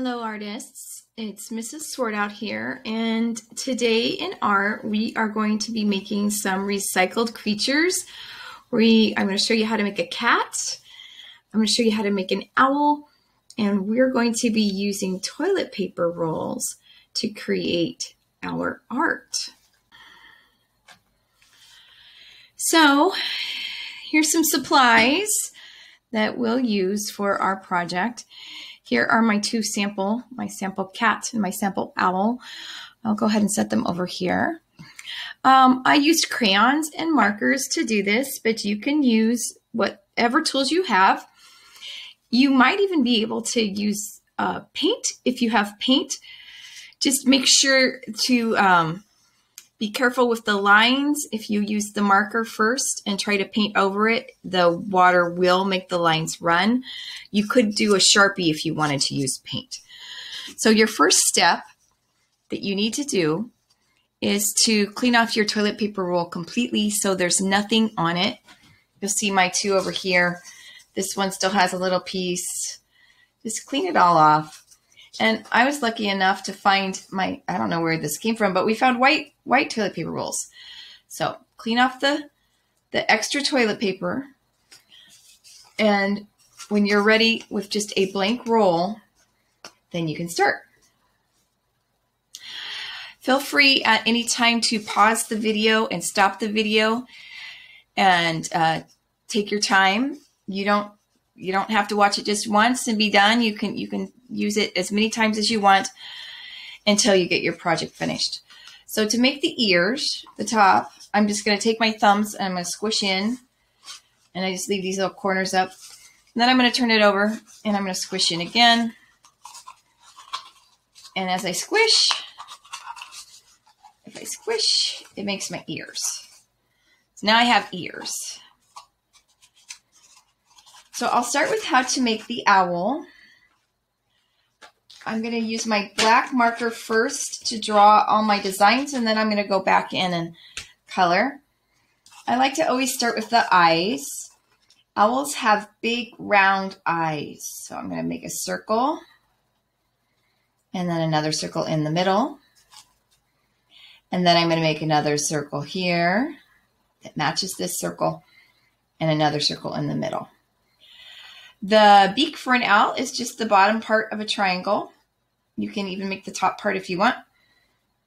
Hello, artists. It's Mrs. Swartwout here, and today in art we are going to be making some recycled creatures. We, I'm going to show you how to make a cat. I'm going to show you how to make an owl, and we're going to be using toilet paper rolls to create our art. So, here's some supplies that we'll use for our project. Here are my two sample, my sample cat and my sample owl. I'll go ahead and set them over here. Um, I used crayons and markers to do this, but you can use whatever tools you have. You might even be able to use uh, paint if you have paint. Just make sure to um, be careful with the lines. If you use the marker first and try to paint over it, the water will make the lines run. You could do a Sharpie if you wanted to use paint. So your first step that you need to do is to clean off your toilet paper roll completely so there's nothing on it. You'll see my two over here. This one still has a little piece. Just clean it all off. And I was lucky enough to find my, I don't know where this came from, but we found white, white toilet paper rolls. So clean off the, the extra toilet paper. And when you're ready with just a blank roll, then you can start. Feel free at any time to pause the video and stop the video and uh, take your time. You don't you don't have to watch it just once and be done. You can you can use it as many times as you want until you get your project finished. So to make the ears, the top, I'm just going to take my thumbs and I'm going to squish in and I just leave these little corners up. And then I'm going to turn it over and I'm going to squish in again. And as I squish, if I squish, it makes my ears. So now I have ears. So I'll start with how to make the owl. I'm going to use my black marker first to draw all my designs, and then I'm going to go back in and color. I like to always start with the eyes. Owls have big round eyes. So I'm going to make a circle and then another circle in the middle. And then I'm going to make another circle here that matches this circle and another circle in the middle. The beak for an owl is just the bottom part of a triangle. You can even make the top part if you want.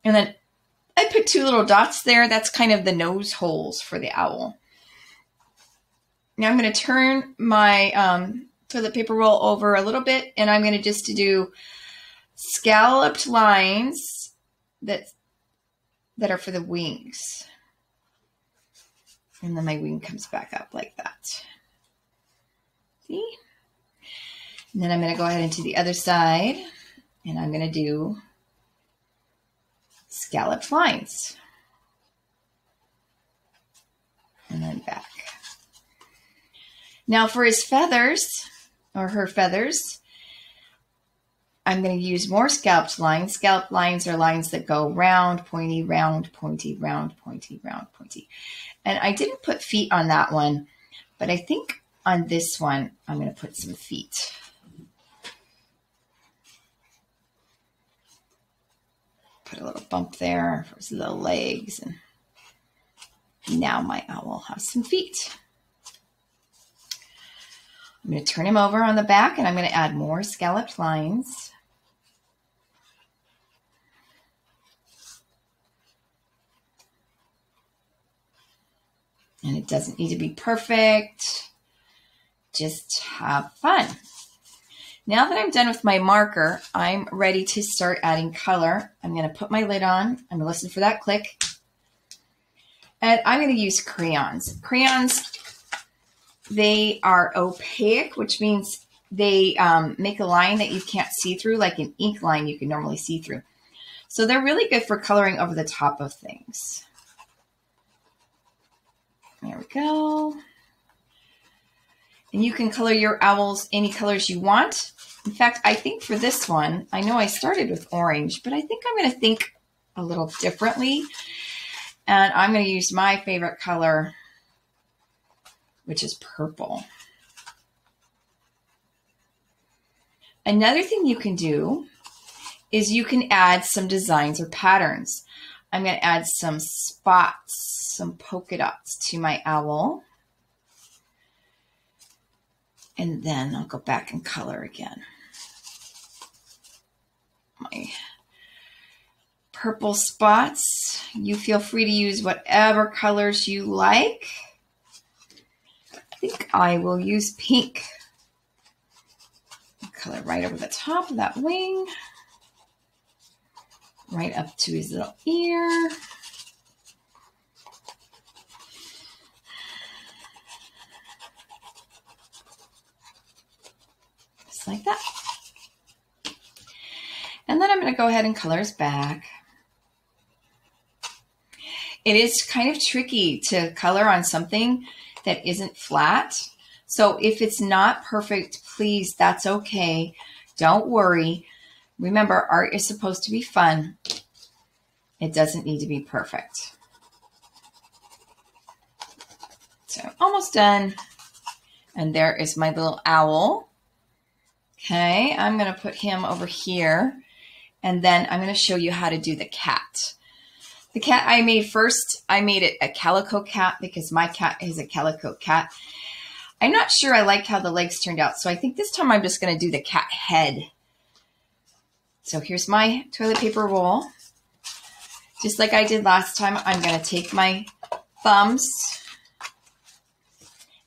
And then I put two little dots there. That's kind of the nose holes for the owl. Now I'm going to turn my um, toilet paper roll over a little bit and I'm going to just do scalloped lines that that are for the wings. And then my wing comes back up like that. See? And then I'm going to go ahead into the other side and I'm going to do scalloped lines. And then back. Now for his feathers, or her feathers, I'm going to use more scalloped lines. Scalloped lines are lines that go round, pointy, round, pointy, round, pointy, round, pointy. And I didn't put feet on that one, but I think on this one, I'm going to put some feet. Put a little bump there for his little legs. And now my owl has some feet. I'm going to turn him over on the back and I'm going to add more scalloped lines. And it doesn't need to be perfect. Just have fun. Now that I'm done with my marker, I'm ready to start adding color. I'm going to put my lid on. I'm going to listen for that click. And I'm going to use crayons. Crayons, they are opaque, which means they um, make a line that you can't see through, like an ink line you can normally see through. So they're really good for coloring over the top of things. There we go. And you can color your owls any colors you want. In fact, I think for this one, I know I started with orange, but I think I'm going to think a little differently. And I'm going to use my favorite color, which is purple. Another thing you can do is you can add some designs or patterns. I'm going to add some spots, some polka dots to my owl. And then I'll go back and color again. My purple spots. You feel free to use whatever colors you like. I think I will use pink. Color right over the top of that wing. Right up to his little ear. Just like that. And then I'm going to go ahead and color his back. It is kind of tricky to color on something that isn't flat. So if it's not perfect, please, that's okay. Don't worry. Remember, art is supposed to be fun. It doesn't need to be perfect. So almost done. And there is my little owl. Okay, I'm going to put him over here. And then I'm going to show you how to do the cat. The cat I made first, I made it a calico cat because my cat is a calico cat. I'm not sure I like how the legs turned out, so I think this time I'm just going to do the cat head. So here's my toilet paper roll. Just like I did last time, I'm going to take my thumbs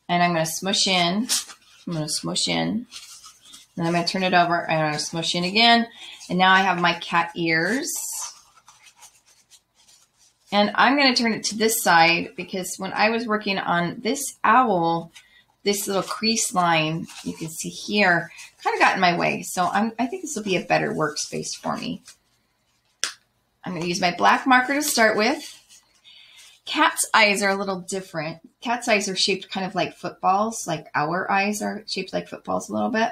and I'm going to smush in. I'm going to smush in. Then I'm going to turn it over. And I'm going to smush in again. And now I have my cat ears. And I'm going to turn it to this side because when I was working on this owl, this little crease line you can see here kind of got in my way. So I'm, I think this will be a better workspace for me. I'm going to use my black marker to start with. Cat's eyes are a little different. Cat's eyes are shaped kind of like footballs, like our eyes are shaped like footballs a little bit.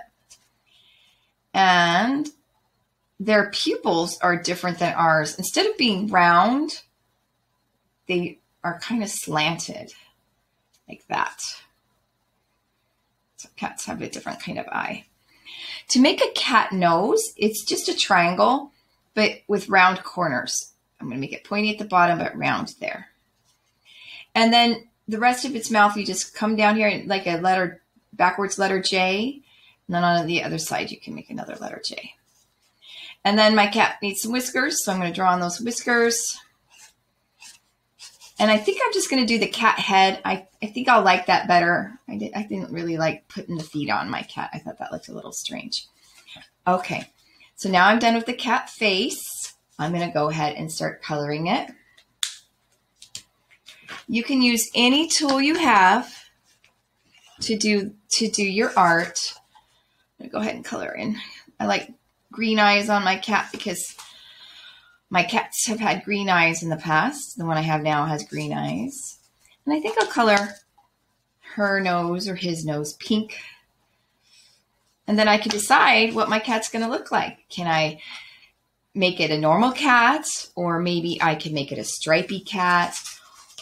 And their pupils are different than ours. Instead of being round, they are kind of slanted like that. So cats have a different kind of eye. To make a cat nose, it's just a triangle, but with round corners. I'm going to make it pointy at the bottom, but round there. And then the rest of its mouth, you just come down here like a letter, backwards letter J. And then on the other side, you can make another letter J. And then my cat needs some whiskers, so I'm going to draw on those whiskers. And I think I'm just going to do the cat head. I, I think I'll like that better. I, did, I didn't really like putting the feet on my cat. I thought that looked a little strange. Okay, so now I'm done with the cat face. I'm going to go ahead and start coloring it. You can use any tool you have to do to do your art. I'm going to go ahead and color in. I like green eyes on my cat because my cats have had green eyes in the past. The one I have now has green eyes. And I think I'll color her nose or his nose pink. And then I can decide what my cat's going to look like. Can I make it a normal cat? Or maybe I can make it a stripy cat?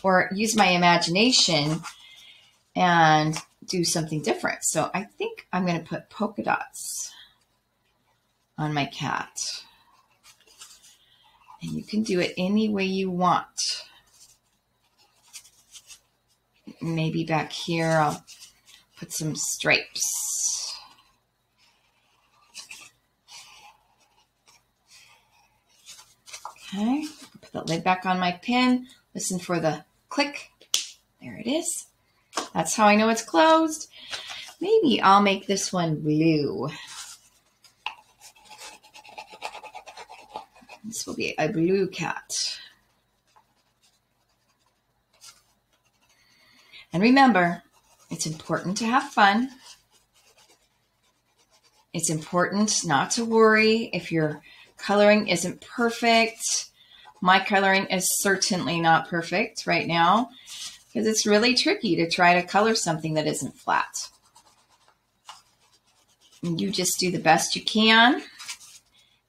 Or use my imagination and do something different. So I think I'm going to put polka dots on my cat. And you can do it any way you want. Maybe back here I'll put some stripes. Okay, put the lid back on my pin. Listen for the click. There it is. That's how I know it's closed. Maybe I'll make this one blue. This will be a blue cat. And remember, it's important to have fun. It's important not to worry if your coloring isn't perfect. My coloring is certainly not perfect right now because it's really tricky to try to color something that isn't flat. And you just do the best you can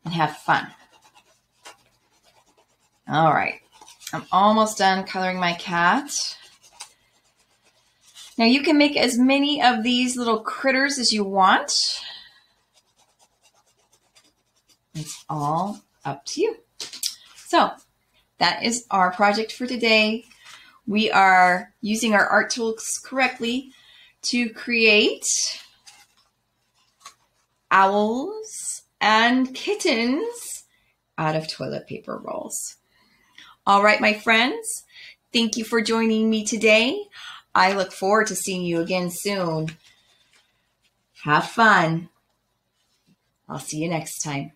and have fun. All right, I'm almost done coloring my cat. Now you can make as many of these little critters as you want. It's all up to you. So that is our project for today. We are using our art tools correctly to create owls and kittens out of toilet paper rolls. All right, my friends, thank you for joining me today. I look forward to seeing you again soon. Have fun. I'll see you next time.